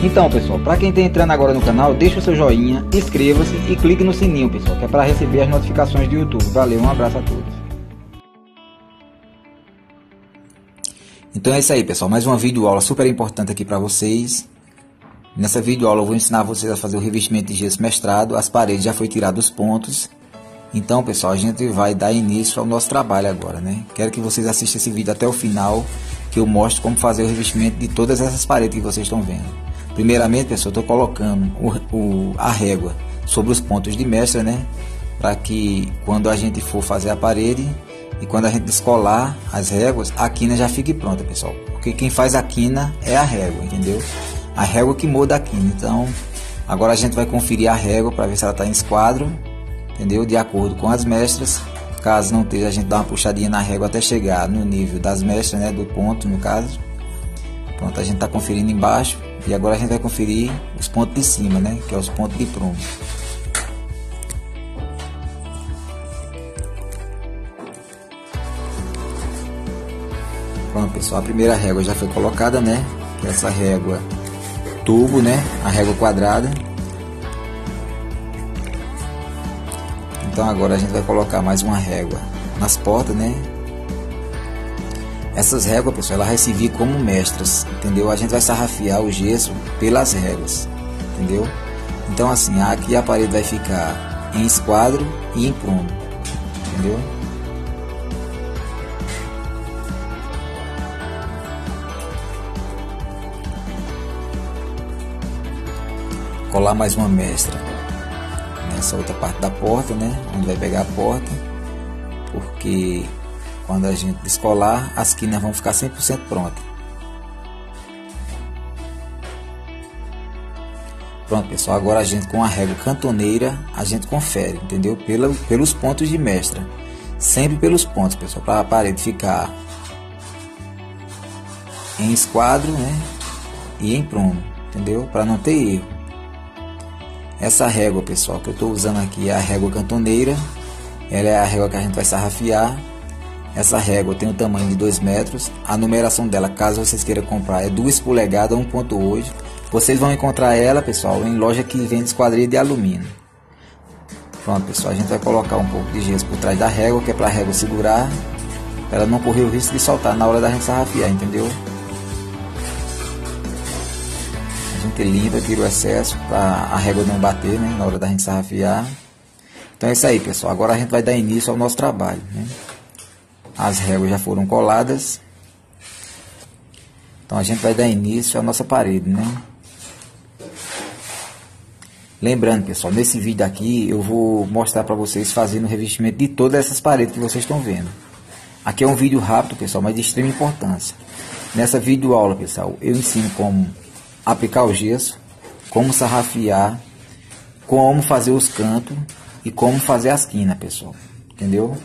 Então, pessoal, para quem está entrando agora no canal, deixa o seu joinha, inscreva-se e clique no sininho, pessoal, que é para receber as notificações do YouTube. Valeu, um abraço a todos. Então é isso aí, pessoal. Mais uma videoaula super importante aqui para vocês. Nessa videoaula eu vou ensinar vocês a fazer o revestimento de gesso mestrado. As paredes já foi tirado os pontos. Então, pessoal, a gente vai dar início ao nosso trabalho agora, né? Quero que vocês assistam esse vídeo até o final, que eu mostro como fazer o revestimento de todas essas paredes que vocês estão vendo. Primeiramente, pessoal, estou colocando o, o, a régua sobre os pontos de mestra, né? Para que quando a gente for fazer a parede e quando a gente descolar as réguas, a quina já fique pronta, pessoal. Porque quem faz a quina é a régua, entendeu? A régua que muda a quina. Então, agora a gente vai conferir a régua para ver se ela está em esquadro entendeu? De acordo com as mestras. Caso não esteja, a gente dá uma puxadinha na régua até chegar no nível das mestras, né? Do ponto, no caso. Pronto, a gente está conferindo embaixo. E agora a gente vai conferir os pontos de cima, né? Que é os pontos de prumo. Pronto, pessoal, a primeira régua já foi colocada, né? Essa régua tubo, né? A régua quadrada. Então agora a gente vai colocar mais uma régua nas portas, né? Essas réguas, pessoal, ela vai servir como mestras, entendeu? A gente vai sarrafiar o gesso pelas réguas, entendeu? Então assim, aqui a parede vai ficar em esquadro e em prumo, entendeu? Colar mais uma mestra nessa outra parte da porta, né? Onde vai pegar a porta. Porque quando a gente descolar, as quinas vão ficar 100% prontas. Pronto, pessoal. Agora a gente com a régua cantoneira, a gente confere, entendeu? Pela, pelos pontos de mestra. Sempre pelos pontos, pessoal. Para a parede ficar em esquadro, né? E em prumo, entendeu? Para não ter erro. Essa régua, pessoal, que eu estou usando aqui é a régua cantoneira. Ela é a régua que a gente vai sarrafiar. Essa régua tem o um tamanho de 2 metros. A numeração dela, caso vocês queiram comprar, é 2 polegadas 1.8. Vocês vão encontrar ela, pessoal, em loja que vende esquadrilha de alumínio. Pronto, pessoal, a gente vai colocar um pouco de gesso por trás da régua, que é para a régua segurar, para ela não correr o risco de soltar na hora da gente sarrafiar, entendeu? gente limpa, tira o excesso para a régua não bater né, na hora da gente sarrafiar. Então é isso aí, pessoal. Agora a gente vai dar início ao nosso trabalho. Né? As réguas já foram coladas. Então a gente vai dar início à nossa parede, né? Lembrando, pessoal, nesse vídeo aqui eu vou mostrar para vocês fazendo o revestimento de todas essas paredes que vocês estão vendo. Aqui é um vídeo rápido, pessoal, mas de extrema importância. Nessa vídeo aula, pessoal, eu ensino como aplicar o gesso, como sarrafiar, como fazer os cantos e como fazer as quinas, pessoal. Entendeu?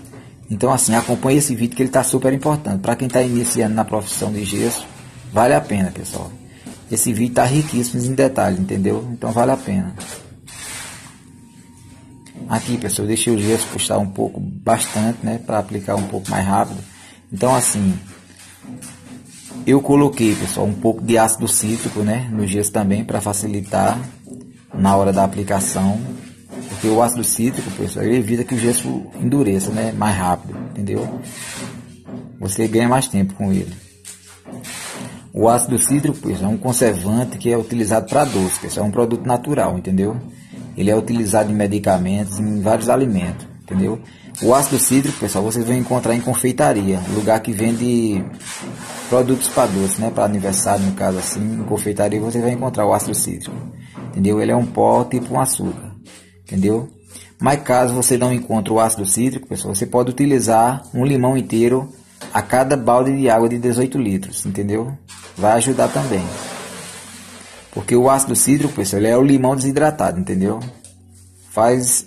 Então assim, acompanhe esse vídeo que ele está super importante. Para quem está iniciando na profissão de gesso, vale a pena, pessoal. Esse vídeo está riquíssimo em detalhes, entendeu? Então vale a pena. Aqui, pessoal, deixei o gesso puxar um pouco, bastante, né? Para aplicar um pouco mais rápido. Então assim, eu coloquei, pessoal, um pouco de ácido cítrico, né, no gesso também para facilitar na hora da aplicação, porque o ácido cítrico, pessoal, ele evita que o gesso endureça, né, mais rápido, entendeu? Você ganha mais tempo com ele. O ácido cítrico, pessoal, é um conservante que é utilizado para doce, pessoal, é um produto natural, entendeu? Ele é utilizado em medicamentos, em vários alimentos, entendeu? O ácido cítrico, pessoal, vocês vão encontrar em confeitaria, lugar que vende produtos para doce, né? Para aniversário, no caso assim, em confeitaria você vai encontrar o ácido cítrico, entendeu? Ele é um pó tipo um açúcar, entendeu? Mas caso você não encontre o ácido cítrico, pessoal, você pode utilizar um limão inteiro a cada balde de água de 18 litros, entendeu? Vai ajudar também. Porque o ácido cítrico, pessoal, ele é o limão desidratado, entendeu? Faz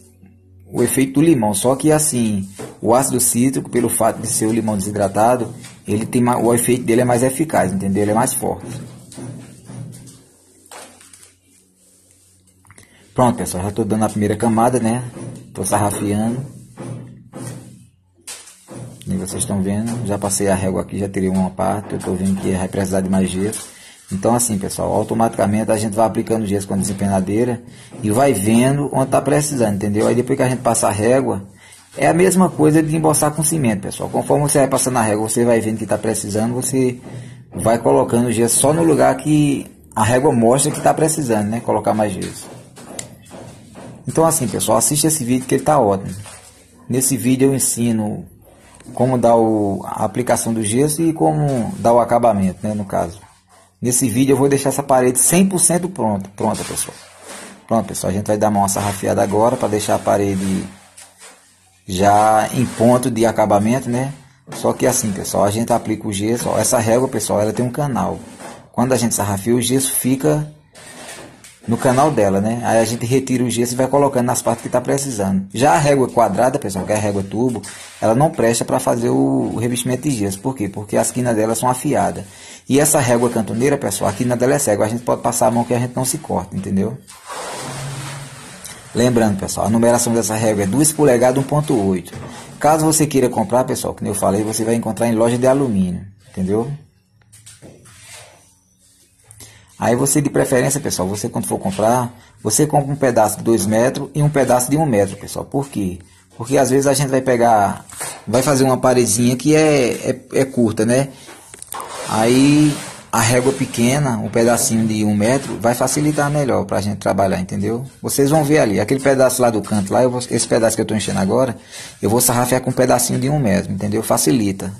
o efeito do limão, só que assim, o ácido cítrico, pelo fato de ser o limão desidratado, ele tem o efeito dele é mais eficaz, entendeu? Ele é mais forte. Pronto, pessoal, já estou dando a primeira camada, né? Estou sarrafiando. E vocês estão vendo, já passei a régua aqui, já tirei uma parte, eu estou vendo que vai precisar de mais gesso. Então assim, pessoal, automaticamente a gente vai aplicando gesso com a desempenadeira e vai vendo onde está precisando, entendeu? Aí depois que a gente passa a régua, é a mesma coisa de emboçar com cimento, pessoal. Conforme você vai passando a régua, você vai vendo que está precisando, você vai colocando gesso só no lugar que a régua mostra que está precisando, né? Colocar mais gesso. Então assim, pessoal, assiste esse vídeo que ele está ótimo. Nesse vídeo eu ensino como dar o, a aplicação do gesso e como dar o acabamento, né, no caso. Nesse vídeo eu vou deixar essa parede 100% pronta, pronta, pessoal. Pronto, pessoal, a gente vai dar uma sarrafiada agora para deixar a parede já em ponto de acabamento, né? Só que assim, pessoal, a gente aplica o gesso, ó, essa régua, pessoal, ela tem um canal. Quando a gente sarrafia, o gesso fica no canal dela, né? Aí a gente retira o gesso e vai colocando nas partes que está precisando. Já a régua quadrada, pessoal, que é a régua tubo, ela não presta para fazer o revestimento de gesso. Por quê? Porque as quinas dela são afiadas. E essa régua cantoneira, pessoal, a quina dela é cega. A gente pode passar a mão que a gente não se corta, entendeu? Lembrando, pessoal, a numeração dessa régua é 2 polegadas 1.8. Caso você queira comprar, pessoal, como eu falei, você vai encontrar em loja de alumínio, entendeu? Aí você, de preferência, pessoal, você quando for comprar, você compra um pedaço de 2 metros e um pedaço de 1 um metro, pessoal. Por quê? Porque às vezes a gente vai pegar, vai fazer uma parezinha que é, é, é curta, né? Aí a régua pequena, um pedacinho de 1 um metro, vai facilitar melhor para a gente trabalhar, entendeu? Vocês vão ver ali, aquele pedaço lá do canto, lá, vou, esse pedaço que eu estou enchendo agora, eu vou sarrafear com um pedacinho de 1 um metro, entendeu? Facilita.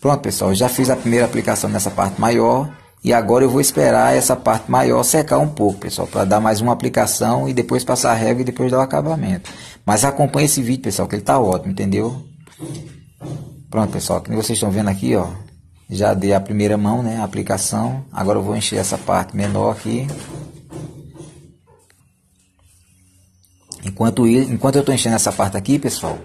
Pronto, pessoal, já fiz a primeira aplicação nessa parte maior. E agora eu vou esperar essa parte maior secar um pouco, pessoal, para dar mais uma aplicação e depois passar a régua e depois dar o acabamento. Mas acompanhe esse vídeo, pessoal, que ele tá ótimo, entendeu? Pronto, pessoal, como vocês estão vendo aqui, ó, já dei a primeira mão, né, a aplicação. Agora eu vou encher essa parte menor aqui. Enquanto, enquanto eu estou enchendo essa parte aqui, pessoal,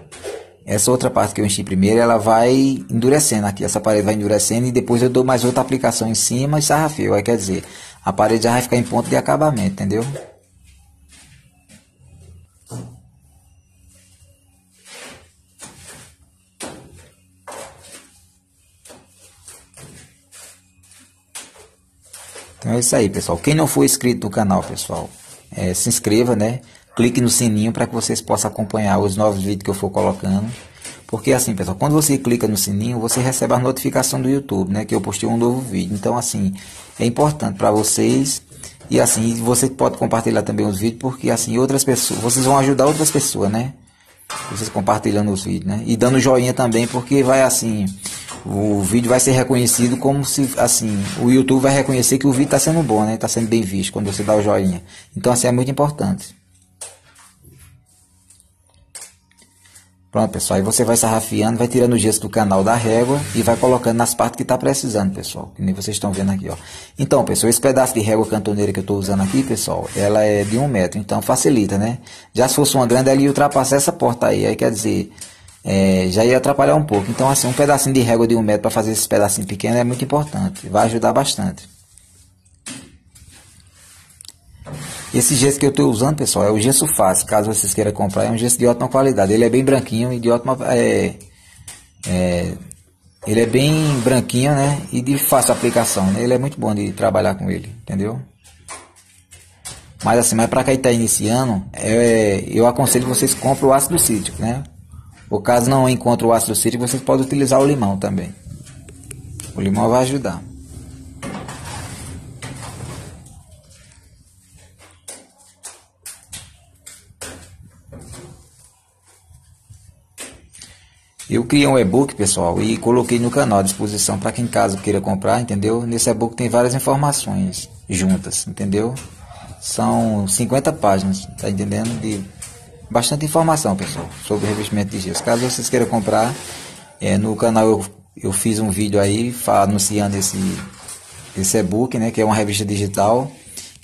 essa outra parte que eu enchi primeiro, ela vai endurecendo aqui. Essa parede vai endurecendo e depois eu dou mais outra aplicação em cima e sarrafio. Aí quer dizer, a parede já vai ficar em ponto de acabamento, entendeu? Então é isso aí, pessoal. Quem não for inscrito no canal, pessoal, é, se inscreva, né? Clique no sininho para que vocês possam acompanhar os novos vídeos que eu for colocando. Porque assim, pessoal, quando você clica no sininho, você recebe a notificação do YouTube, né? Que eu postei um novo vídeo. Então, assim, é importante para vocês. E assim, você pode compartilhar também os vídeos, porque assim, outras pessoas, vocês vão ajudar outras pessoas, né? Vocês compartilhando os vídeos, né? E dando joinha também, porque vai assim, o vídeo vai ser reconhecido como se, assim, o YouTube vai reconhecer que o vídeo está sendo bom, né? Está sendo bem visto quando você dá o joinha. Então, assim, é muito importante. Pronto, pessoal. Aí você vai sarrafiando, vai tirando o gesso do canal da régua e vai colocando nas partes que está precisando, pessoal. Que nem vocês estão vendo aqui, ó. Então, pessoal, esse pedaço de régua cantoneira que eu estou usando aqui, pessoal, ela é de um metro. Então, facilita, né? Já se fosse uma grande, ela ia ultrapassar essa porta aí. Aí, quer dizer, é, já ia atrapalhar um pouco. Então, assim, um pedacinho de régua de um metro para fazer esse pedacinho pequeno é muito importante. Vai ajudar bastante. Esse gesso que eu estou usando, pessoal, é o gesso fácil. Caso vocês queiram comprar, é um gesso de ótima qualidade. Ele é bem branquinho e de ótima... É, é, ele é bem branquinho, né? E de fácil aplicação, né? Ele é muito bom de trabalhar com ele, entendeu? Mas assim, mas para quem está iniciando, é, eu aconselho vocês comprem o ácido cítrico, né? Ou caso não encontre o ácido cítrico, vocês podem utilizar o limão também. O limão vai ajudar. Eu criei um e-book, pessoal, e coloquei no canal à disposição para quem caso queira comprar, entendeu? Nesse e-book tem várias informações juntas, entendeu? São 50 páginas, tá entendendo? De bastante informação, pessoal, sobre revestimento de gesso. Caso vocês queiram comprar, é, no canal eu, eu fiz um vídeo aí anunciando esse, esse e-book, né? Que é uma revista digital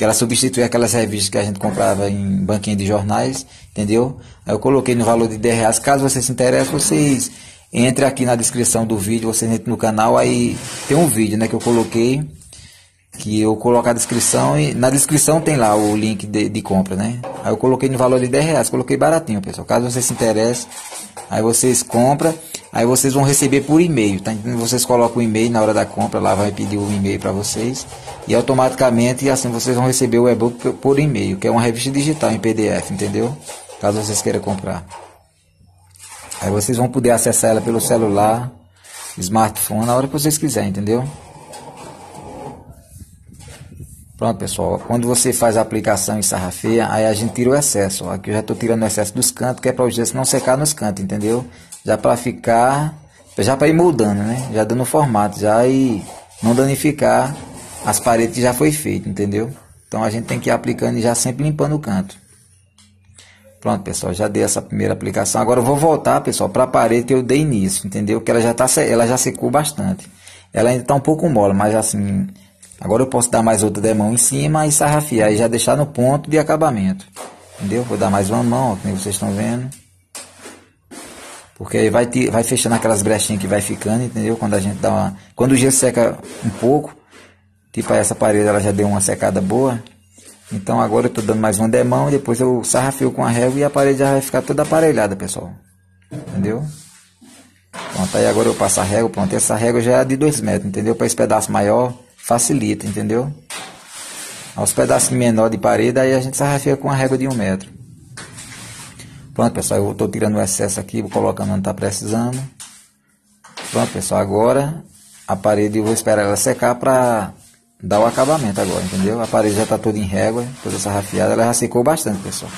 que ela substitui aquelas revistas que a gente comprava em banquinha de jornais, entendeu? Aí eu coloquei no valor de 10 reais. Caso vocês se interessem, vocês entrem aqui na descrição do vídeo, vocês entrem no canal, aí tem um vídeo né, que eu coloquei, que eu coloco a descrição e na descrição tem lá o link de, de compra, né? Aí eu coloquei no valor de 10 reais, coloquei baratinho, pessoal. Caso vocês se interessem, aí vocês compram. Aí vocês vão receber por e-mail, tá? Então vocês colocam o e-mail na hora da compra, lá vai pedir o e-mail para vocês e automaticamente assim vocês vão receber o e-book por e-mail, que é uma revista digital em PDF, entendeu? Caso vocês queiram comprar. Aí vocês vão poder acessar ela pelo celular, smartphone, na hora que vocês quiserem, entendeu? Pronto, pessoal. Quando você faz a aplicação em sarrafeia, aí a gente tira o excesso. Aqui eu já estou tirando o excesso dos cantos, que é para o gesso não secar nos cantos, entendeu? Já para ficar, já para ir moldando, né? Já dando formato, já e não danificar as paredes que já foi feito, entendeu? Então a gente tem que ir aplicando e já sempre limpando o canto. Pronto, pessoal, já dei essa primeira aplicação. Agora eu vou voltar, pessoal, para a parede que eu dei início, entendeu? Que ela já tá, ela já secou bastante. Ela ainda está um pouco mole, mas assim, agora eu posso dar mais outra demão em cima e sarrafiar e já deixar no ponto de acabamento. Entendeu? Vou dar mais uma mão, ó, como vocês estão vendo. Porque aí vai, vai fechando aquelas brechinhas que vai ficando, entendeu? Quando a gente dá uma... Quando o gesso seca um pouco, tipo essa parede ela já deu uma secada boa, então agora eu estou dando mais uma demão e depois eu sarrafio com a régua e a parede já vai ficar toda aparelhada, pessoal. Entendeu? Pronto, aí agora eu passo a régua, pronto, essa régua já é de 2 metros, entendeu? Para esse pedaço maior, facilita, entendeu? Aos pedaços menor de parede, aí a gente sarrafia com a régua de 1 um metro. Pronto, pessoal, eu estou tirando o excesso aqui, vou colocando onde está precisando. Pronto, pessoal, agora a parede eu vou esperar ela secar para dar o acabamento agora, entendeu? A parede já está toda em régua, toda sarrafiada, ela já secou bastante, pessoal.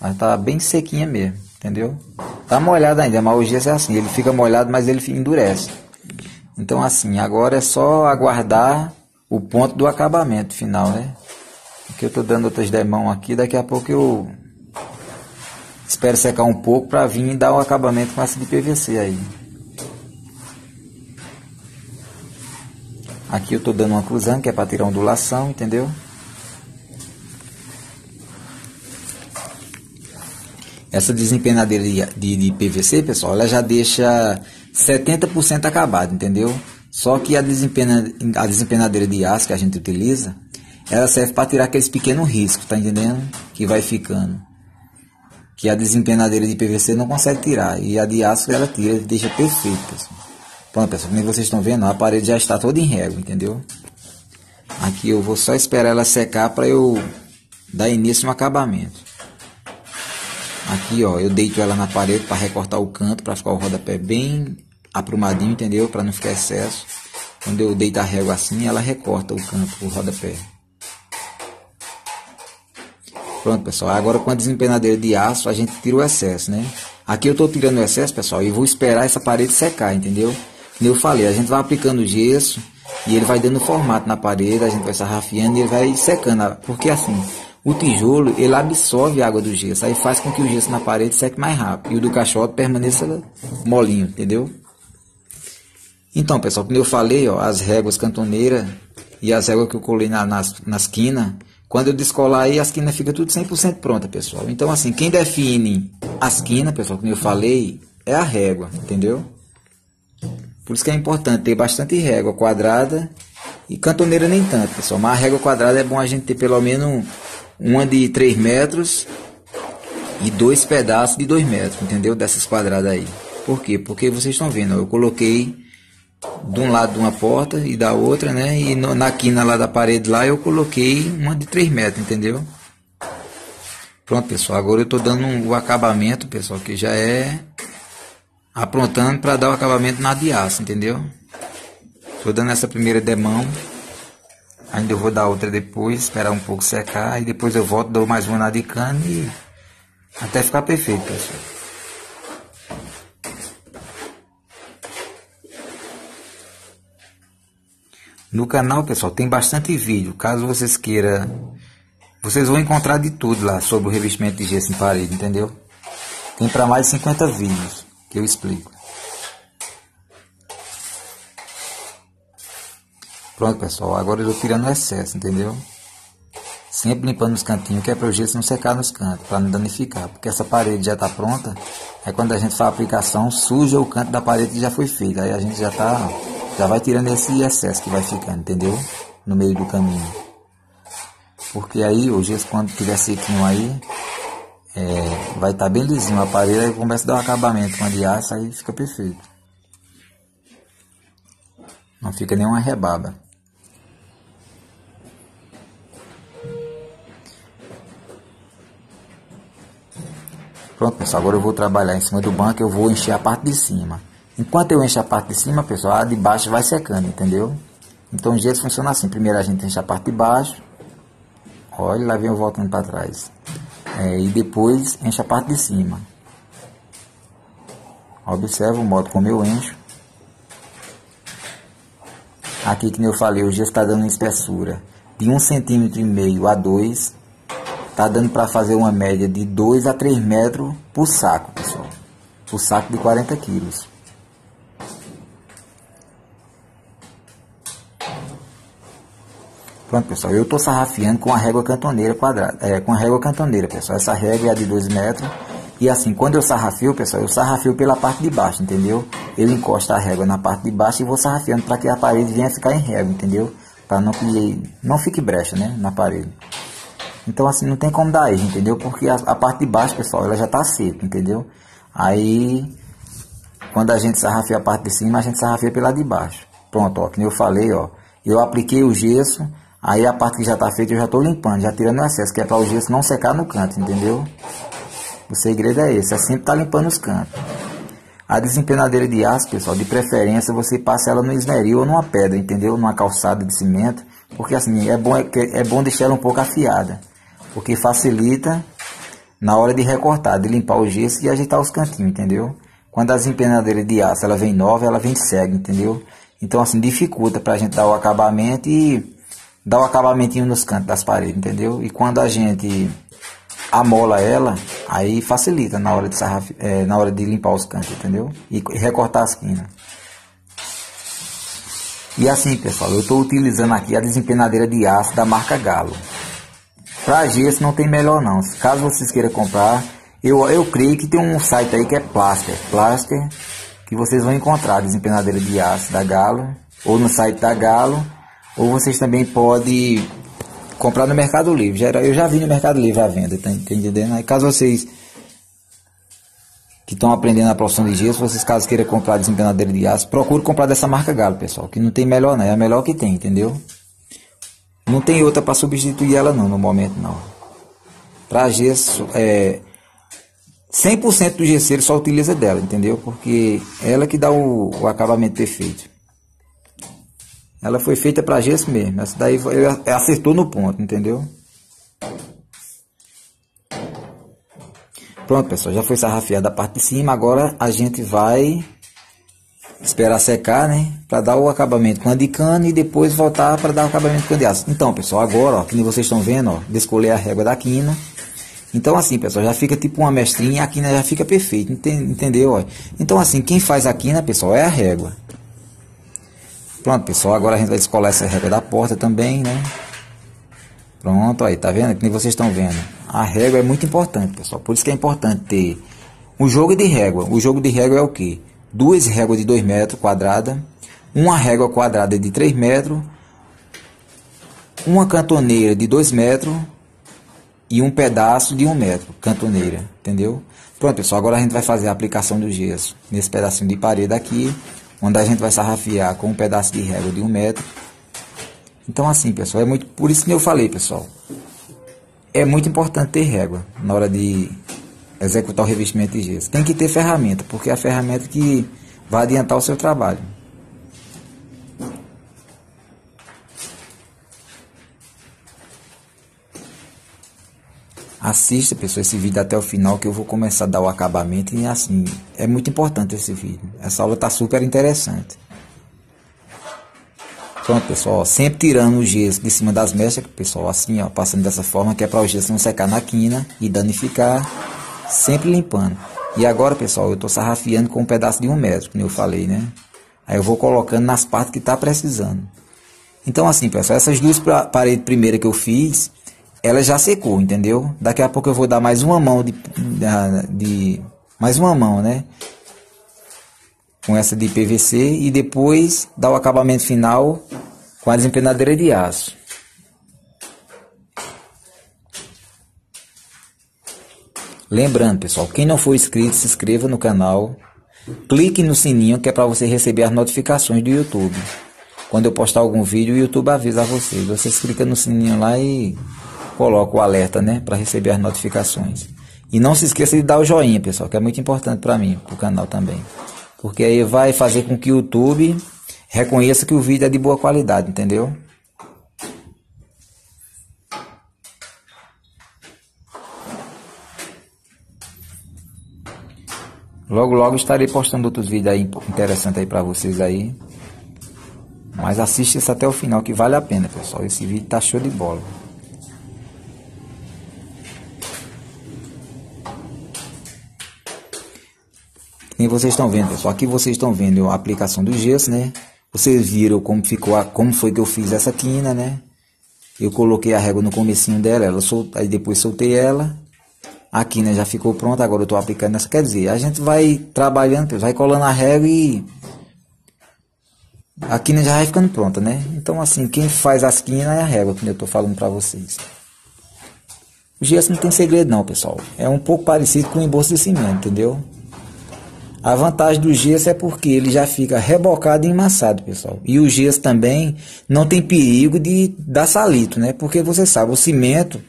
Mas tá bem sequinha mesmo, entendeu? Tá molhada ainda, mas gesso é assim, ele fica molhado, mas ele endurece. Então assim, agora é só aguardar o ponto do acabamento final, né? Aqui eu tô dando outras demão aqui, daqui a pouco eu espero secar um pouco para vir dar o acabamento com essa de PVC aí. Aqui eu estou dando uma cruzando, que é para tirar ondulação, entendeu? Essa desempenadeira de, de, de, PVC, pessoal, ela já deixa 70% acabado, entendeu? Só que a, desempena, a desempenadeira de aço que a gente utiliza, ela serve para tirar aqueles pequenos riscos, tá entendendo? Que vai ficando. Que a desempenadeira de PVC não consegue tirar. E a de aço ela tira, deixa perfeito, pessoal. Pronto, pessoal, como vocês estão vendo, a parede já está toda em régua, entendeu? Aqui eu vou só esperar ela secar para eu dar início no acabamento. Aqui, ó, eu deito ela na parede para recortar o canto, para ficar o rodapé bem aprumadinho, entendeu? Para não ficar excesso. Quando eu deito a régua assim, ela recorta o canto, o rodapé. Pronto, pessoal. Agora com a desempenadeira de aço, a gente tira o excesso, né? Aqui eu estou tirando o excesso, pessoal, e vou esperar essa parede secar, entendeu? Como eu falei, a gente vai aplicando gesso e ele vai dando formato na parede, a gente vai sarrafiando e ele vai secando. Porque assim, o tijolo ele absorve a água do gesso, aí faz com que o gesso na parede seque mais rápido e o do caixote permaneça molinho, entendeu? Então, pessoal, como eu falei, ó, as réguas cantoneiras e as réguas que eu colei na, nas, nas quando eu descolar aí, as quinas fica tudo 100% pronta, pessoal. Então, assim, quem define as quinas, pessoal, como eu falei, é a régua, entendeu? Por isso que é importante ter bastante régua quadrada e cantoneira nem tanto, pessoal. Mas a régua quadrada é bom a gente ter pelo menos uma de 3 metros e dois pedaços de 2 metros, entendeu? Dessas quadradas aí. Por quê? Porque vocês estão vendo, eu coloquei de um lado de uma porta e da outra, né? E no, na quina lá da parede lá eu coloquei uma de 3 metros, entendeu? Pronto, pessoal. Agora eu estou dando um, o acabamento, pessoal, que já é aprontando para dar o acabamento na de aço, entendeu? Estou dando essa primeira demão. Ainda eu vou dar outra depois, esperar um pouco secar. E depois eu volto, dou mais uma na de cana e até ficar perfeito, pessoal. No canal, pessoal, tem bastante vídeo. Caso vocês queiram, vocês vão encontrar de tudo lá sobre o revestimento de gesso em parede, entendeu? Tem para mais de 50 vídeos que eu explico. Pronto, pessoal. Agora eu estou tirando o excesso, entendeu? Sempre limpando os cantinhos, que é para o gesso não secar nos cantos, para não danificar. Porque essa parede já está pronta. Aí quando a gente faz a aplicação, suja o canto da parede que já foi feita. Aí a gente já tá, já vai tirando esse excesso que vai ficando, entendeu? No meio do caminho. Porque aí gesso quando tiver sequinho aí, é, vai estar tá bem lisinho o aparelho, aí começa a dar um acabamento com a de aço, aí fica perfeito. Não fica nenhuma rebaba. Pronto, pessoal, agora eu vou trabalhar em cima do banco, eu vou encher a parte de cima. Enquanto eu encho a parte de cima, pessoal, a de baixo vai secando, entendeu? Então o gesso funciona assim, primeiro a gente enche a parte de baixo, olha, lá vem eu voltando para trás. É, e depois enche a parte de cima. Observa o modo como eu encho. Aqui, que eu falei, o gesso está dando uma espessura de 1,5 cm a 2 Tá dando para fazer uma média de 2 a 3 metros por saco, pessoal. Por saco de 40 quilos. Pronto, pessoal. Eu estou sarrafiando com a régua cantoneira quadrada. É, com a régua cantoneira, pessoal. Essa régua é de 2 metros. E assim, quando eu sarrafio, pessoal, eu sarrafio pela parte de baixo, entendeu? Eu encosto a régua na parte de baixo e vou sarrafiando para que a parede venha ficar em régua, entendeu? Para não que não fique brecha, né, na parede. Então assim, não tem como dar erro, entendeu? Porque a, a parte de baixo, pessoal, ela já está seca, entendeu? Aí, quando a gente sarrafia a parte de cima, a gente sarrafia pela de baixo. Pronto, ó, que eu falei, ó. Eu apliquei o gesso, aí a parte que já está feita eu já estou limpando, já tirando o excesso, que é para o gesso não secar no canto, entendeu? O segredo é esse, é sempre estar tá limpando os cantos. A desempenadeira de aço, pessoal, de preferência você passa ela no esmeril ou numa pedra, entendeu? Numa calçada de cimento, porque assim, é bom, é, é bom deixar ela um pouco afiada porque facilita na hora de recortar, de limpar o gesso e ajeitar os cantinhos, entendeu? Quando as empenadeiras de aço ela vem nova, ela vem cega, entendeu? Então assim dificulta para a gente dar o acabamento e dar o acabamentinho nos cantos das paredes, entendeu? E quando a gente amola ela, aí facilita na hora de sarraf... é, na hora de limpar os cantos, entendeu? E recortar as quinas. E assim, pessoal, eu estou utilizando aqui a desempenadeira de aço da marca Galo. Para gesso não tem melhor não. Caso vocês queiram comprar, eu, eu creio que tem um site aí que é Plaster. Plaster, que vocês vão encontrar desempenadeira de aço da Galo, ou no site da Galo, ou vocês também podem comprar no Mercado Livre. Eu já vi no Mercado Livre a venda, tá entendendo? Aí caso vocês que estão aprendendo a profissão de gesso, vocês caso queiram comprar desempenadeira de aço, procure comprar dessa marca Galo, pessoal, que não tem melhor não, é a melhor que tem, entendeu? Não tem outra para substituir ela não, no momento não. Para gesso, é, 100% do gesseiro só utiliza dela, entendeu? Porque ela que dá o, o acabamento perfeito. Ela foi feita para gesso mesmo. Essa daí foi, acertou no ponto, entendeu? Pronto, pessoal, já foi sarrafiada a parte de cima. Agora a gente vai esperar secar, né? Para dar o acabamento com a de cana e depois voltar para dar o acabamento com a de aço. Então, pessoal, agora, ó, que vocês estão vendo, ó, descolei a régua da quina. Então, assim, pessoal, já fica tipo uma mestrinha, a quina já fica perfeita, entendeu? Ó? Então, assim, quem faz a quina, pessoal, é a régua. Pronto, pessoal, agora a gente vai descolar essa régua da porta também, né? Pronto, aí, tá vendo? Que vocês estão vendo. A régua é muito importante, pessoal. Por isso que é importante ter um jogo de régua. O jogo de régua é o que? duas réguas de 2 metros quadrada, uma régua quadrada de 3 metros, uma cantoneira de 2 metros e um pedaço de 1 um metro, cantoneira, entendeu? Pronto, pessoal, agora a gente vai fazer a aplicação do gesso nesse pedacinho de parede aqui, onde a gente vai sarrafiar com um pedaço de régua de 1 um metro. Então assim, pessoal, é muito por isso que eu falei, pessoal. É muito importante ter régua na hora de executar o revestimento de gesso. Tem que ter ferramenta, porque é a ferramenta que vai adiantar o seu trabalho. Assista, pessoal, esse vídeo até o final que eu vou começar a dar o acabamento e assim, é muito importante esse vídeo. Essa aula está super interessante. Pronto, pessoal, ó, sempre tirando o gesso de cima das mechas, pessoal, assim, ó, passando dessa forma, que é para o gesso não secar na quina e danificar sempre limpando. E agora, pessoal, eu estou sarrafiando com um pedaço de um metro, como eu falei, né? Aí eu vou colocando nas partes que está precisando. Então, assim, pessoal, essas duas paredes primeiras que eu fiz, ela já secou, entendeu? Daqui a pouco eu vou dar mais uma mão de, de, mais uma mão, né? Com essa de PVC e depois dar o acabamento final com a desempenadeira de aço. Lembrando, pessoal, quem não for inscrito, se inscreva no canal. Clique no sininho que é para você receber as notificações do YouTube. Quando eu postar algum vídeo, o YouTube avisa vocês. Vocês clicam no sininho lá e coloca o alerta, né, para receber as notificações. E não se esqueça de dar o joinha, pessoal, que é muito importante para mim, para o canal também. Porque aí vai fazer com que o YouTube reconheça que o vídeo é de boa qualidade, entendeu? Logo, logo estarei postando outros vídeos aí interessantes aí para vocês aí. Mas assiste isso até o final que vale a pena, pessoal. Esse vídeo tá show de bola. E vocês estão vendo, pessoal. Aqui vocês estão vendo a aplicação do gesso, né? Vocês viram como ficou, a, como foi que eu fiz essa quina, né? Eu coloquei a régua no comecinho dela, ela sol, aí depois soltei ela. A quina já ficou pronta, agora eu estou aplicando essa. Quer dizer, a gente vai trabalhando, vai colando a régua e a quina já vai ficando pronta, né? Então assim, quem faz as quinas é a régua, que eu estou falando para vocês. O gesso não tem segredo não, pessoal. É um pouco parecido com o embolso de cimento, entendeu? A vantagem do gesso é porque ele já fica rebocado e emassado, pessoal. E o gesso também não tem perigo de dar salito, né? Porque você sabe, o cimento,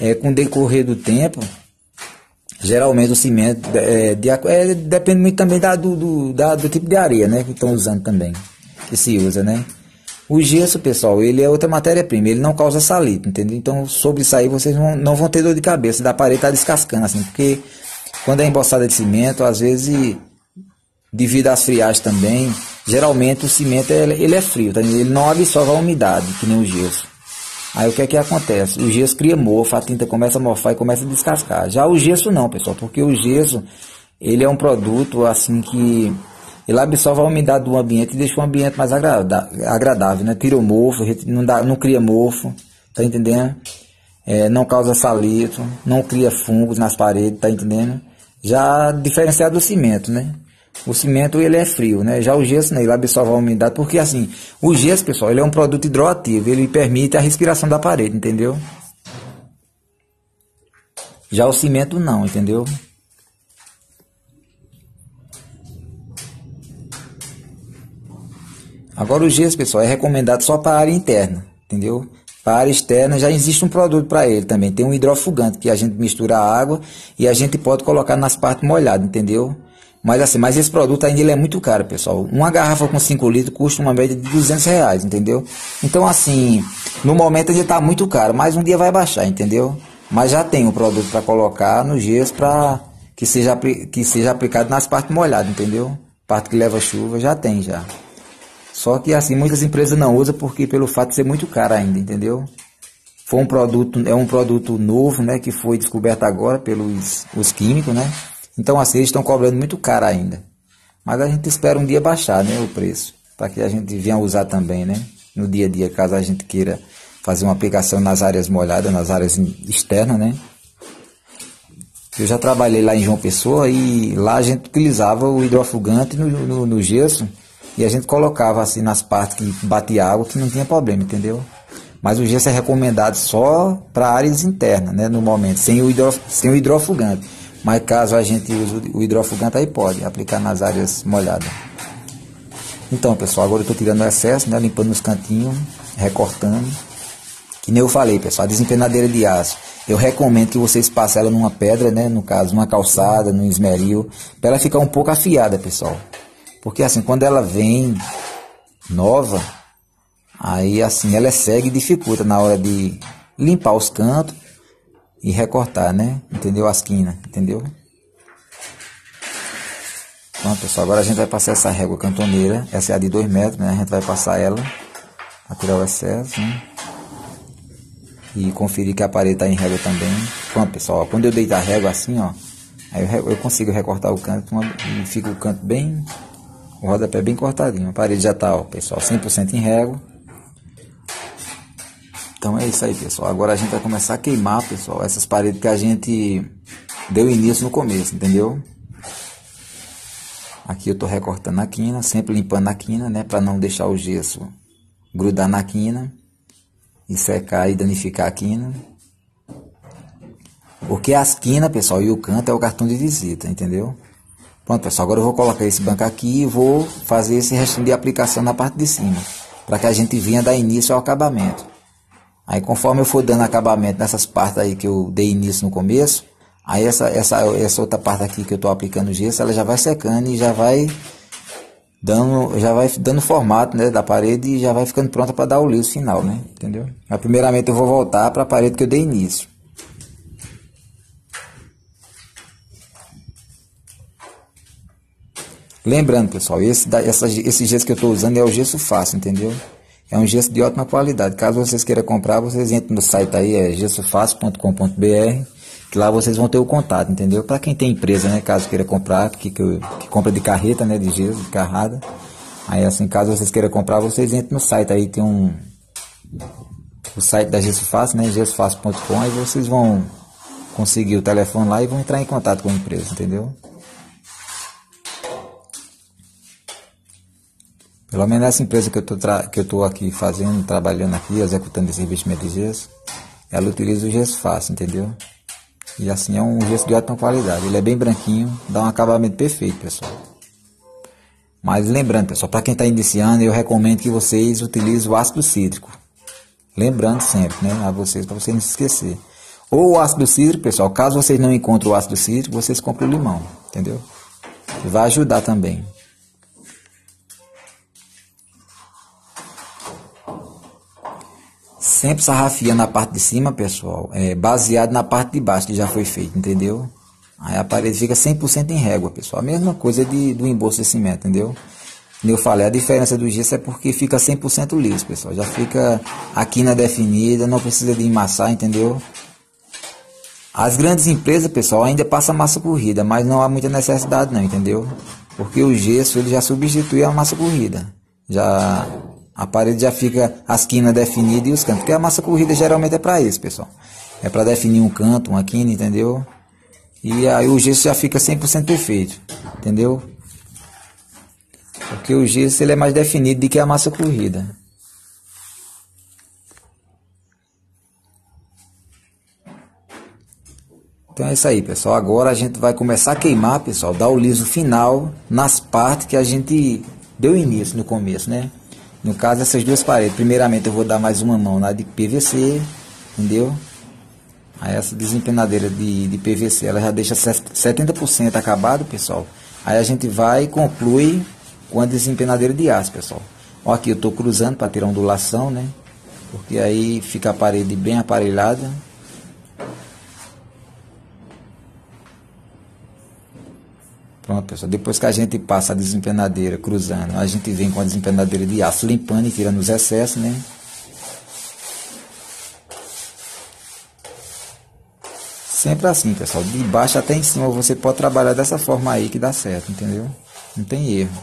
é, com o decorrer do tempo, geralmente o cimento é, de, é, depende muito também da, do, do, da, do tipo de areia, né? Que estão usando também, que se usa, né? O gesso, pessoal, ele é outra matéria-prima, ele não causa salito, entendeu? Então, sobre isso aí, vocês não, não vão ter dor de cabeça da parede estar tá descascando, assim, porque quando é emboçada de cimento, às vezes, devido às friagens também, geralmente o cimento ele, ele é frio, tá? ele não absorve a umidade, que nem o gesso. Aí o que é que acontece? O gesso cria mofo, a tinta começa a mofar e começa a descascar. Já o gesso não, pessoal, porque o gesso ele é um produto assim que ele absorve a umidade do ambiente e deixa o ambiente mais agradável, né? Tira o mofo, não, dá, não cria mofo, tá entendendo? É, não causa salito, não cria fungos nas paredes, tá entendendo? Já diferenciado do cimento, né? O cimento ele é frio, né? Já o gesso, né, ele absorve a umidade, porque assim, o gesso, pessoal, ele é um produto hidroativo, ele permite a respiração da parede, entendeu? Já o cimento não, entendeu? Agora o gesso, pessoal, é recomendado só para a área interna, entendeu? Para a área externa já existe um produto para ele também. Tem um hidrofugante que a gente mistura a água e a gente pode colocar nas partes molhadas, entendeu? Mas assim, mas esse produto ainda ele é muito caro, pessoal. Uma garrafa com 5 litros custa uma média de 200 reais, entendeu? Então assim, no momento ele está muito caro, mas um dia vai baixar, entendeu? Mas já tem um produto para colocar no gesso para que seja, que seja aplicado nas partes molhadas, entendeu? Parte que leva chuva já tem já. Só que assim, muitas empresas não usam porque pelo fato de ser muito caro ainda, entendeu? Foi um produto, é um produto novo, né, que foi descoberto agora pelos os químicos, né? Então assim, eles estão cobrando muito caro ainda. Mas a gente espera um dia baixar, né, o preço, para que a gente venha usar também, né? No dia a dia, caso a gente queira fazer uma aplicação nas áreas molhadas, nas áreas externas, né? Eu já trabalhei lá em João Pessoa e lá a gente utilizava o hidrofugante no, no, no gesso e a gente colocava assim nas partes que batia água que não tinha problema, entendeu? Mas o gesso é recomendado só para áreas internas, né, no momento, sem o, hidro, sem o hidrofugante. Mas caso a gente use o hidrofugante, aí pode aplicar nas áreas molhadas. Então, pessoal, agora eu estou tirando o excesso, né, limpando os cantinhos, recortando. Que nem eu falei, pessoal, a desempenadeira de aço. Eu recomendo que vocês passem ela numa pedra, né, no caso, numa calçada, num esmeril, para ela ficar um pouco afiada, pessoal. Porque assim, quando ela vem nova, aí assim, ela é cega e dificulta na hora de limpar os cantos e recortar, né? Entendeu? As quinas, entendeu? Pronto, pessoal, agora a gente vai passar essa régua cantoneira, essa é a de 2 metros, né? A gente vai passar ela para tirar o excesso, né? E conferir que a parede está em régua também. Pronto, pessoal, quando eu deitar a régua assim, ó, aí eu, eu consigo recortar o canto e fica o canto bem o rodapé bem cortadinho. A parede já tá, ó, pessoal, 100% em régua. Então é isso aí, pessoal. Agora a gente vai começar a queimar, pessoal, essas paredes que a gente deu início no começo, entendeu? Aqui eu tô recortando a quina, sempre limpando a quina, né, para não deixar o gesso grudar na quina e secar e danificar a quina. Porque a esquina, pessoal, e o canto é o cartão de visita, entendeu? Pronto, pessoal, agora eu vou colocar esse banco aqui e vou fazer esse restinho de aplicação na parte de cima, para que a gente venha dar início ao acabamento. Aí conforme eu for dando acabamento nessas partes aí que eu dei início no começo, aí essa, essa, essa outra parte aqui que eu estou aplicando gesso, ela já vai secando e já vai dando, já vai dando formato né, da parede e já vai ficando pronta para dar o liso final, né? Entendeu? Mas primeiramente eu vou voltar para a parede que eu dei início. Lembrando, pessoal, esse, essa, esse gesso que eu estou usando é o gesso fácil, entendeu? É um gesso de ótima qualidade. Caso vocês queiram comprar, vocês entrem no site aí, é gessofácil.com.br, que lá vocês vão ter o contato, entendeu? Para quem tem empresa, né, caso queira comprar, que, que, que, compra de carreta, né, de gesso, de carrada. Aí assim, caso vocês queiram comprar, vocês entrem no site aí, tem um o site da Gesso Fácil, né, gessofácil.com, aí vocês vão conseguir o telefone lá e vão entrar em contato com a empresa, entendeu? Pelo menos essa empresa que eu tô aqui fazendo, trabalhando aqui, executando esse investimento de gesso, ela utiliza o gesso fácil, entendeu? E assim é um gesso de ótima qualidade. Ele é bem branquinho, dá um acabamento perfeito, pessoal. Mas lembrando, pessoal, para quem está iniciando, eu recomendo que vocês utilizem o ácido cítrico. Lembrando sempre, né, a vocês, para vocês não se esquecer. Ou o ácido cítrico, pessoal, caso vocês não encontrem o ácido cítrico, vocês comprem o limão, entendeu? Vai ajudar também. Sempre sarrafia na parte de cima, pessoal, é baseado na parte de baixo que já foi feito, entendeu? Aí a parede fica 100% em régua, pessoal. A mesma coisa de, do embolso de cimento, entendeu? Como eu falei, a diferença do gesso é porque fica 100% liso, pessoal. Já fica a quina definida, não precisa de emassar, entendeu? As grandes empresas, pessoal, ainda passa massa corrida, mas não há muita necessidade não, entendeu? Porque o gesso ele já substitui a massa corrida. Já a parede já fica as quinas definidas e os cantos. Porque a massa corrida geralmente é para isso, pessoal. É para definir um canto, uma quina, entendeu? E aí o gesso já fica 100% perfeito, entendeu? Porque o gesso ele é mais definido do que a massa corrida. Então é isso aí, pessoal. Agora a gente vai começar a queimar, pessoal, dar o liso final nas partes que a gente deu início no começo, né? No caso, essas duas paredes. Primeiramente, eu vou dar mais uma mão na de PVC, entendeu? Aí essa desempenadeira de, de PVC, ela já deixa 70% acabado, pessoal. Aí a gente vai e conclui com a desempenadeira de aço, pessoal. Ó, aqui eu estou cruzando para tirar ondulação, né? Porque aí fica a parede bem aparelhada. Pessoal. Depois que a gente passa a desempenadeira cruzando, a gente vem com a desempenadeira de aço limpando e tirando os excessos, né? Sempre assim, pessoal. De baixo até em cima você pode trabalhar dessa forma aí que dá certo, entendeu? Não tem erro.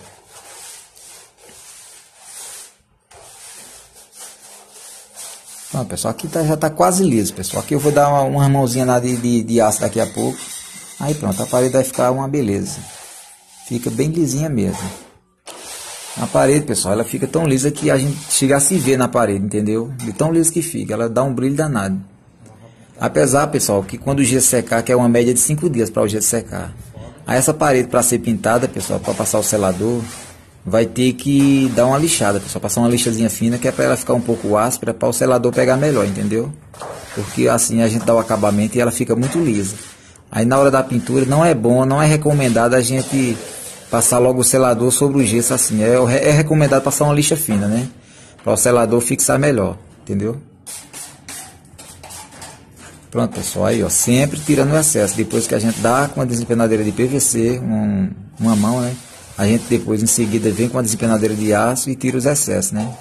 Pronto, pessoal. Aqui tá, já está quase liso, pessoal. Aqui eu vou dar uma, uma mãozinha de, de, de aço daqui a pouco. Aí pronto, a parede vai ficar uma beleza. Fica bem lisinha mesmo. A parede, pessoal, ela fica tão lisa que a gente chega a se ver na parede, entendeu? De tão lisa que fica, ela dá um brilho danado. Apesar, pessoal, que quando o gesso secar, que é uma média de 5 dias para o gesso secar. Aí essa parede para ser pintada, pessoal, para passar o selador, vai ter que dar uma lixada, pessoal, passar uma lixazinha fina que é para ela ficar um pouco áspera para o selador pegar melhor, entendeu? Porque assim a gente dá o acabamento e ela fica muito lisa. Aí na hora da pintura não é bom, não é recomendado a gente passar logo o selador sobre o gesso assim. É, é recomendado passar uma lixa fina, né? Para o selador fixar melhor, entendeu? Pronto, pessoal, aí ó, sempre tirando o excesso. Depois que a gente dá com a desempenadeira de PVC, um, uma mão, né? A gente depois em seguida vem com a desempenadeira de aço e tira os excessos, né?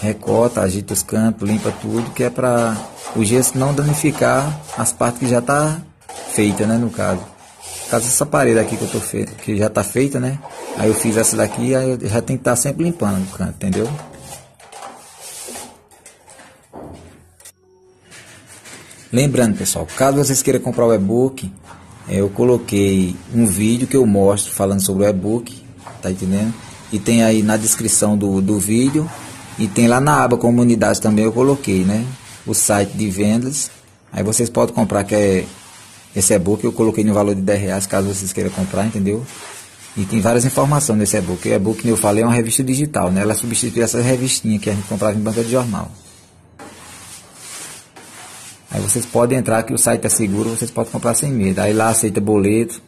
Recorta, agita os cantos, limpa tudo, que é para o gesso não danificar as partes que já tá feita, né, no caso. No caso essa parede aqui que eu tô feito, que já tá feita, né? Aí eu fiz essa daqui, aí eu já tem que estar tá sempre limpando o canto, entendeu? Lembrando, pessoal, caso vocês queiram comprar o e-book, eu coloquei um vídeo que eu mostro falando sobre o e-book, tá entendendo? E tem aí na descrição do, do vídeo e tem lá na aba comunidade também eu coloquei, né? O site de vendas. Aí vocês podem comprar que é esse e-book eu coloquei no valor de 10 reais, caso vocês queiram comprar, entendeu? E tem várias informações nesse e-book. O e-book, como eu falei, é uma revista digital, né? Ela substitui essa revistinha que a gente comprava em banca de jornal. Aí vocês podem entrar que o site é seguro, vocês podem comprar sem medo. Aí lá aceita boleto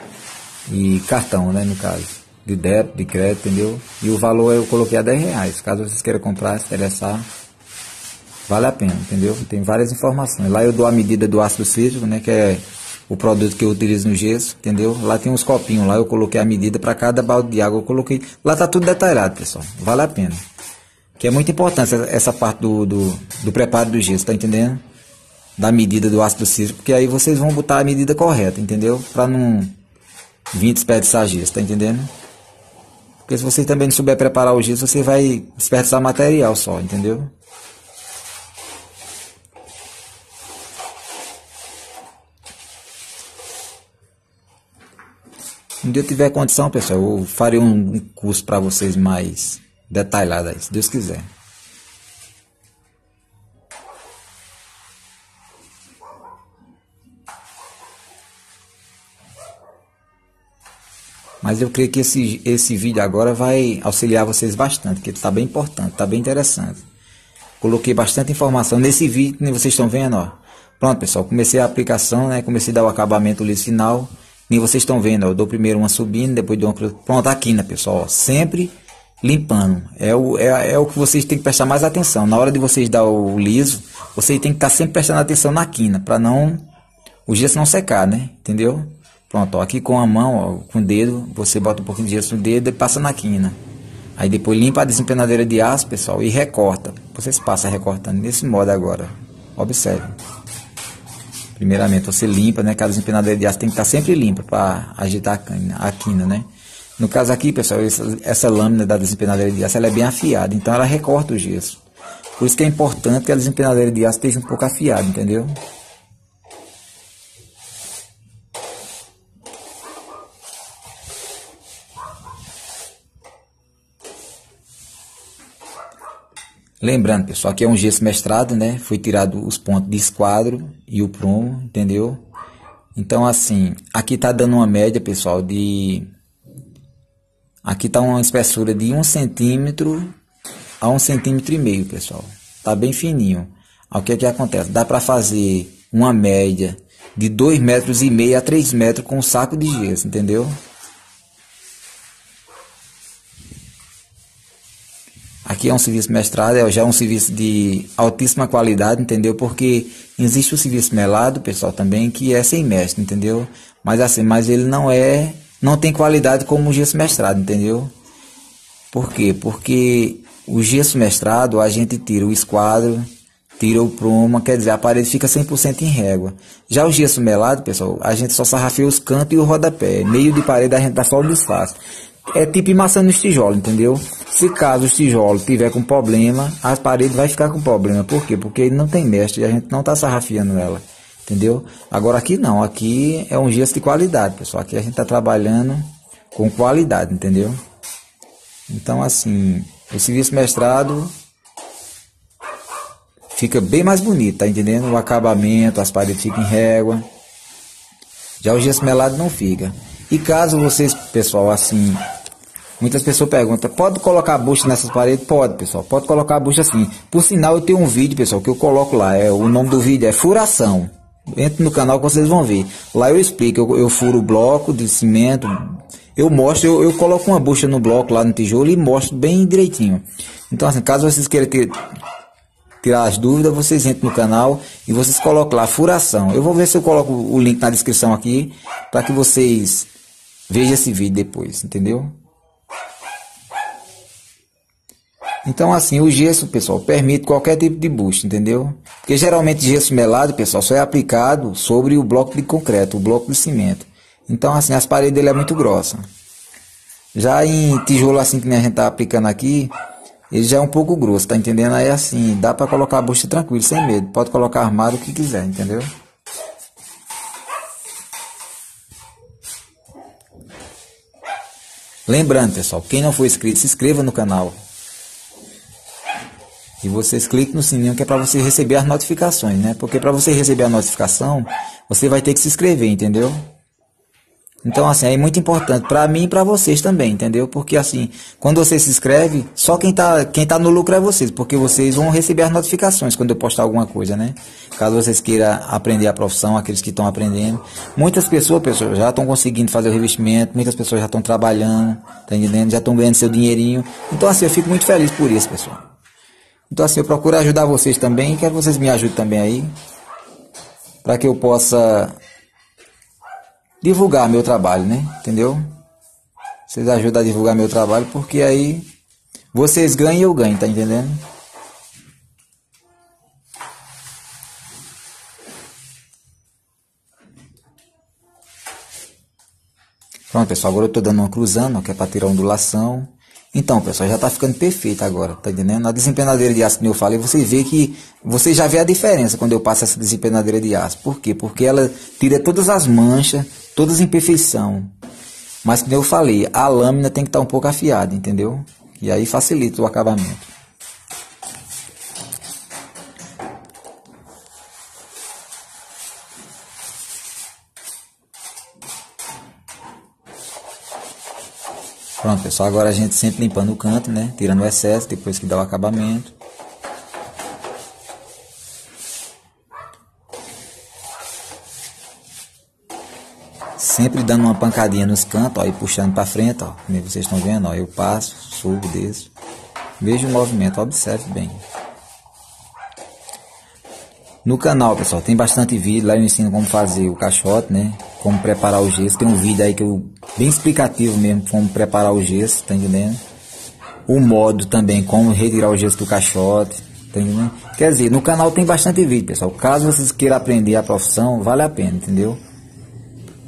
e cartão, né, no caso. De débito, de crédito, entendeu? E o valor eu coloquei a 10 reais. Caso vocês queiram comprar, se interessar, vale a pena, entendeu? Tem várias informações. Lá eu dou a medida do ácido cítrico, né, que é o produto que eu utilizo no gesso, entendeu? Lá tem uns copinhos lá, eu coloquei a medida para cada balde de água, eu coloquei. Lá tá tudo detalhado, pessoal. Vale a pena. Que é muito importante essa parte do, do, do preparo do gesso, tá entendendo? Da medida do ácido cítrico, porque aí vocês vão botar a medida correta, entendeu? Para não vir desperdiçar gesso, tá entendendo? Porque se você também não souber preparar o gesso, você vai desperdiçar material só, entendeu? Um dia eu tiver condição, pessoal, eu farei um curso para vocês mais detalhado aí, se Deus quiser. Mas eu creio que esse, esse vídeo agora vai auxiliar vocês bastante, que está bem importante, está bem interessante. Coloquei bastante informação nesse vídeo que vocês estão vendo, ó. Pronto, pessoal, comecei a aplicação, né? Comecei a dar o acabamento liso final. Nem vocês estão vendo, ó, eu dou primeiro uma subindo, depois dou uma... Pronto, aqui, né, pessoal? Ó, sempre limpando. É o, é, é o que vocês têm que prestar mais atenção. Na hora de vocês dar o liso, vocês têm que estar sempre prestando atenção na quina, para não o gesso não secar, né? Entendeu? Pronto, ó, aqui com a mão, ó, com o dedo, você bota um pouquinho de gesso no dedo e passa na quina. Aí depois limpa a desempenadeira de aço, pessoal, e recorta. Vocês passam recortando nesse modo agora. Observe. Primeiramente, você limpa, né? Cada desempenadeira de aço tem que estar sempre limpa para agitar a quina, a quina, né? No caso aqui, pessoal, essa, essa lâmina da desempenadeira de aço ela é bem afiada, então ela recorta o gesso. Por isso que é importante que a desempenadeira de aço esteja um pouco afiada, entendeu? Lembrando, pessoal, que é um gesso mestrado, né? Foi tirado os pontos de esquadro e o prumo, entendeu? Então, assim, aqui tá dando uma média, pessoal, de... Aqui tá uma espessura de um centímetro a um centímetro e meio, pessoal. Tá bem fininho. O que é que acontece? Dá para fazer uma média de 2 metros e meio a 3 metros com um saco de gesso, entendeu? Aqui é um serviço mestrado, é já um serviço de altíssima qualidade, entendeu? Porque existe o serviço melado, pessoal, também, que é sem mestre, entendeu? Mas assim, mas ele não é, não tem qualidade como o gesso mestrado, entendeu? Por quê? Porque o gesso mestrado, a gente tira o esquadro, tira o prumo, quer dizer, a parede fica 100% em régua. Já o gesso melado, pessoal, a gente só sarrafeia os cantos e o rodapé. Meio de parede a gente dá só o desfaço. É tipo maçã nos tijolos, entendeu? Se caso o tijolo tiver com problema, as paredes vai ficar com problema. Por quê? Porque ele não tem mestre e a gente não está sarrafiando ela. Entendeu? Agora aqui não, aqui é um gesso de qualidade, pessoal. Aqui a gente está trabalhando com qualidade, entendeu? Então assim, o serviço mestrado fica bem mais bonito, tá entendendo? O acabamento, as paredes ficam em régua. Já o gesso melado não fica. E caso vocês, pessoal, assim, Muitas pessoas perguntam, pode colocar a bucha nessas paredes? Pode, pessoal, pode colocar a bucha assim. Por sinal, eu tenho um vídeo, pessoal, que eu coloco lá. É, o nome do vídeo é Furação. Entre no canal que vocês vão ver. Lá eu explico, eu, eu furo o bloco de cimento, eu mostro, eu, eu, coloco uma bucha no bloco lá no tijolo e mostro bem direitinho. Então, assim, caso vocês queiram tirar as dúvidas, vocês entram no canal e vocês colocam lá furação. Eu vou ver se eu coloco o link na descrição aqui para que vocês vejam esse vídeo depois, entendeu? Então, assim, o gesso, pessoal, permite qualquer tipo de busto, entendeu? Porque geralmente gesso melado, pessoal, só é aplicado sobre o bloco de concreto, o bloco de cimento. Então, assim, as paredes dele é muito grossa. Já em tijolo assim que a gente tá aplicando aqui, ele já é um pouco grosso, tá entendendo? Aí assim, dá para colocar bucha tranquilo, sem medo. Pode colocar armário o que quiser, entendeu? Lembrando, pessoal, quem não for inscrito, se inscreva no canal. E vocês cliquem no sininho que é para você receber as notificações, né? Porque para você receber a notificação, você vai ter que se inscrever, entendeu? Então, assim, é muito importante para mim e para vocês também, entendeu? Porque, assim, quando você se inscreve, só quem tá, quem tá no lucro é vocês, porque vocês vão receber as notificações quando eu postar alguma coisa, né? Caso vocês queiram aprender a profissão, aqueles que estão aprendendo. Muitas pessoas, pessoas, já estão conseguindo fazer o revestimento, muitas pessoas já estão trabalhando, tá entendendo? Já estão ganhando seu dinheirinho. Então, assim, eu fico muito feliz por isso, pessoal. Então, assim, eu procuro ajudar vocês também, quero que vocês me ajudem também aí, para que eu possa divulgar meu trabalho, né? Entendeu? Vocês ajudam a divulgar meu trabalho porque aí vocês ganham e eu ganho, tá entendendo? Pronto, pessoal, agora eu tô dando uma cruzando, que é para tirar a ondulação. Então, pessoal, já está ficando perfeito agora, tá entendendo? Na desempenadeira de aço, como eu falei, você vê que você já vê a diferença quando eu passo essa desempenadeira de aço. Por quê? Porque ela tira todas as manchas, todas as imperfeições. Mas como eu falei, a lâmina tem que estar tá um pouco afiada, entendeu? E aí facilita o acabamento. Pronto, pessoal, agora a gente sempre limpando o canto, né? Tirando o excesso depois que dá o acabamento. Sempre dando uma pancadinha nos cantos, ó, e puxando para frente, ó. Como vocês estão vendo, ó. Eu passo, subo, desço. Veja o movimento, observe bem. No canal, pessoal, tem bastante vídeo. Lá eu ensino como fazer o caixote, né? Como preparar o gesso. Tem um vídeo aí que eu bem explicativo mesmo como preparar o gesso, tá entendendo? O modo também, como retirar o gesso do caixote, tá entendendo? Quer dizer, no canal tem bastante vídeo, pessoal. Caso vocês queiram aprender a profissão, vale a pena, entendeu?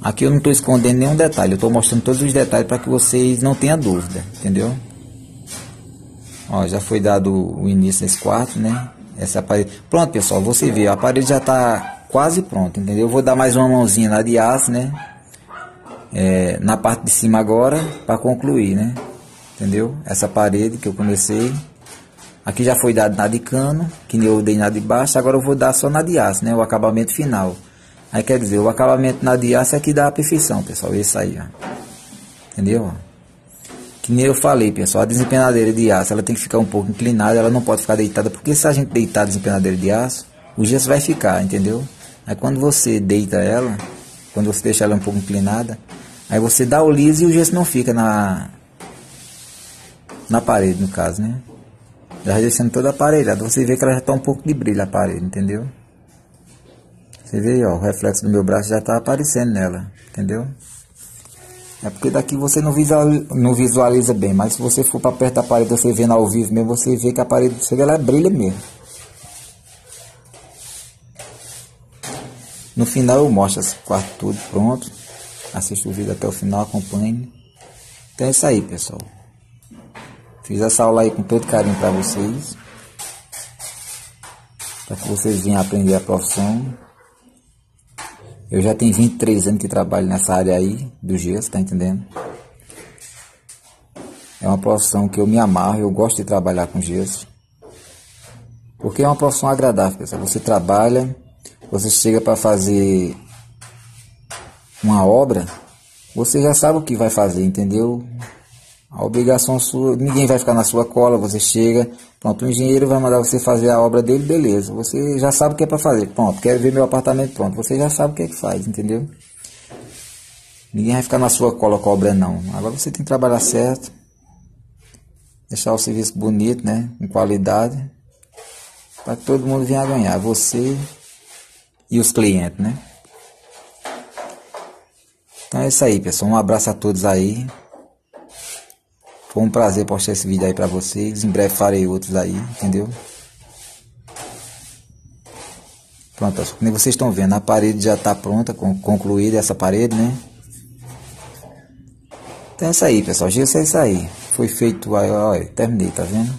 Aqui eu não estou escondendo nenhum detalhe, eu estou mostrando todos os detalhes para que vocês não tenham dúvida, entendeu? Ó, já foi dado o início desse quarto, né? Essa parede. Pronto, pessoal, você vê, a parede já está quase pronta, entendeu? Eu vou dar mais uma mãozinha lá de aço, né? é, na parte de cima agora para concluir, né? Entendeu? Essa parede que eu comecei. Aqui já foi dado na de cano, que nem eu dei na de baixo, agora eu vou dar só na de aço, né? O acabamento final. Aí quer dizer, o acabamento na aço é que dá a perfeição, pessoal. Esse aí, ó. Entendeu? Que nem eu falei, pessoal, a desempenadeira de aço, ela tem que ficar um pouco inclinada, ela não pode ficar deitada, porque se a gente deitar a desempenadeira de aço, o gesso vai ficar, entendeu? Aí quando você deita ela, quando você deixa ela um pouco inclinada, Aí você dá o liso e o gesso não fica na, na parede, no caso, né? Já descendo toda a parede, você vê que ela já está um pouco de brilho a parede, entendeu? Você vê aí, ó, o reflexo do meu braço já está aparecendo nela, entendeu? É porque daqui você não visualiza, não visualiza bem, mas se você for para perto da parede, você vendo ao vivo mesmo, você vê que a parede, você vê ela brilha mesmo. No final eu mostro esse quarto tudo pronto. Assista o vídeo até o final, acompanhe. Então é isso aí, pessoal. Fiz essa aula aí com todo carinho para vocês. Para que vocês venham aprender a profissão. Eu já tenho 23 anos que trabalho nessa área aí do gesso, tá entendendo? É uma profissão que eu me amarro, eu gosto de trabalhar com gesso. Porque é uma profissão agradável, pessoal. Você trabalha, você chega para fazer uma obra, você já sabe o que vai fazer, entendeu? A obrigação sua, ninguém vai ficar na sua cola, você chega, pronto, o engenheiro vai mandar você fazer a obra dele, beleza. Você já sabe o que é para fazer. Pronto, quero ver meu apartamento pronto. Você já sabe o que é que faz, entendeu? Ninguém vai ficar na sua cola com a obra não. Agora você tem que trabalhar certo. Deixar o serviço bonito, né? Com qualidade. Para que todo mundo venha ganhar. Você e os clientes, né? Então é isso aí, pessoal. Um abraço a todos aí. Foi um prazer postar esse vídeo aí pra vocês. Em breve farei outros aí, entendeu? Pronto. Como vocês estão vendo, a parede já está pronta, concluída essa parede, né? Então é isso aí, pessoal. Gesso é isso aí. Foi feito, olha, terminei, tá vendo?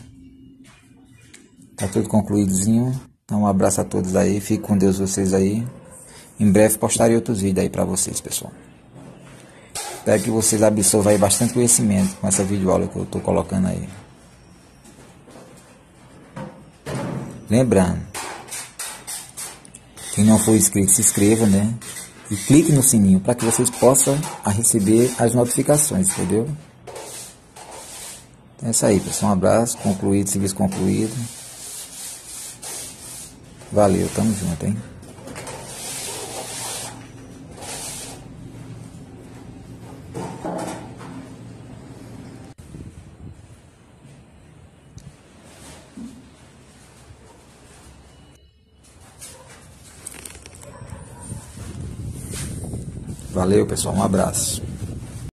Tá tudo concluídozinho. Então um abraço a todos aí. Fique com Deus vocês aí. Em breve postarei outros vídeos aí pra vocês, pessoal. Espero que vocês absorvam aí bastante conhecimento com essa videoaula que eu estou colocando aí. Lembrando, quem não for inscrito, se inscreva, né? E clique no sininho para que vocês possam receber as notificações, entendeu? Então é isso aí, pessoal. Um abraço. Concluído, serviço concluído. Valeu, tamo junto, hein? Valeu, pessoal. Um abraço.